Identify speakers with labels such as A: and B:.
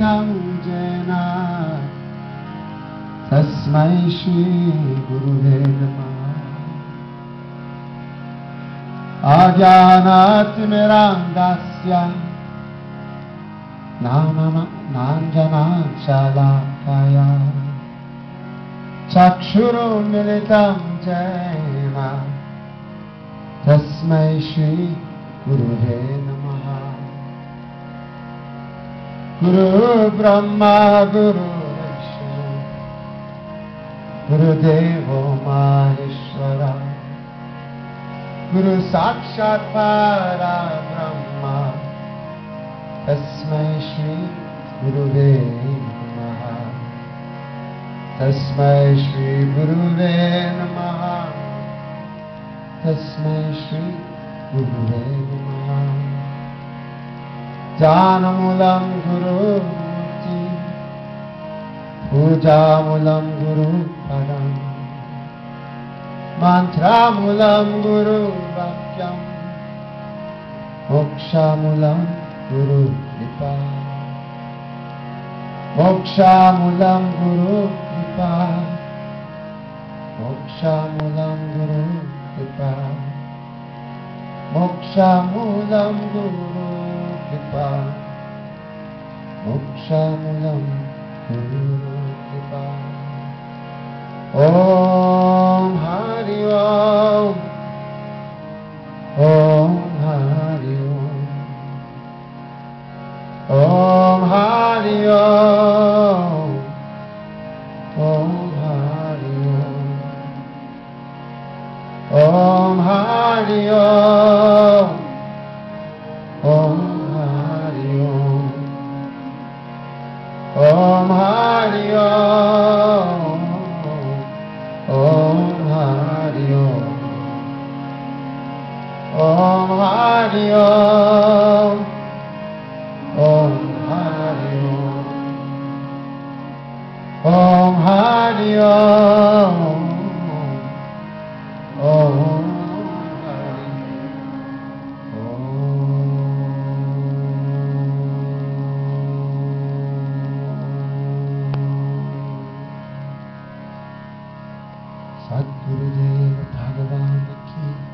A: मिलितं जेन तस्मै श्रीगुरुवे नमः। अज्ञानातिमिरान्धस्य नाञ्जनाशलाकया चक्षुरुन्मिलितं जैन तस्मै श्रीगुरुवे नमः गुरु ब्रह्मा, गुरु गुरुदेवो माहेश्वरा। गुरु साक्षात् परब्रह्मा तस्मै श्री गुरुवे नमः। तस्मै श्री गुरुवे नमः। तस्मै श्री गुरुवे जानमूलं गुरुमूर्ति पूजामूलं गुरुपदम् मन्त्रामूलं गुरुवाक्यं मोक्षामूलं गुरुकृपा मोक्षामूलं गुरुकृपा मोक्षामूलं गुरुकृपा मोक्षामूलं गुरुकृपा मोक्षामूलं गुरुकृपा ॐ हरि ओम् ॐ हरि ओम् ॐ हरि ओम् ॐ हरि ओम् ॐ हरि ओम् Om Hari Om. Om Hari Om. Om Hari Om. Om Hari Om. Om Hari Om. Sadgurudev Bhagavan Ki